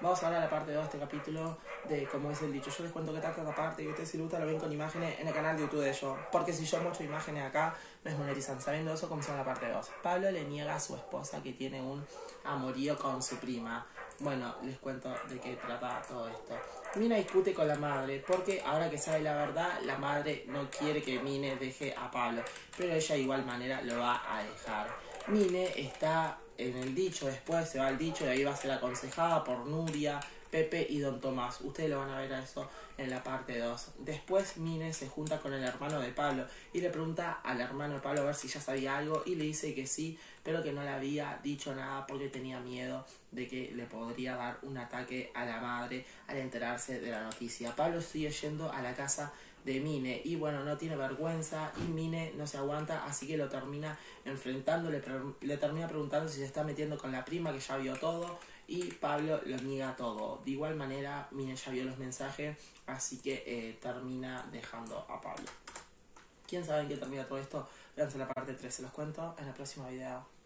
Vamos ahora a la parte 2 de este capítulo de cómo es el dicho. Yo les cuento que trata esta parte y ustedes si gusta lo ven con imágenes en el canal de YouTube de yo. Porque si yo muestro imágenes acá, me desmonetizan. Sabiendo eso, comenzamos la parte 2. Pablo le niega a su esposa que tiene un amorío con su prima. Bueno, les cuento de qué trata todo esto. Mina discute con la madre porque ahora que sabe la verdad, la madre no quiere que Mine deje a Pablo, pero ella de igual manera lo va a dejar. Mine está en el dicho, después se va al dicho y ahí va a ser aconsejada por Nuria, Pepe y Don Tomás. Ustedes lo van a ver a eso en la parte 2. Después Mine se junta con el hermano de Pablo y le pregunta al hermano de Pablo a ver si ya sabía algo y le dice que sí, pero que no le había dicho nada porque tenía miedo de que le podría dar un ataque a la madre al enterarse de la noticia. Pablo sigue yendo a la casa de Mine y bueno, no tiene vergüenza y Mine no se aguanta, así que lo termina enfrentando, le, termina preguntando si se está metiendo con la prima que ya vio todo y Pablo lo niega todo. De igual manera, Mine ya vio los mensajes, así que eh, termina dejando a Pablo. ¿Quién sabe en qué termina todo esto? Véanse la parte 3, se los cuento en el próximo video.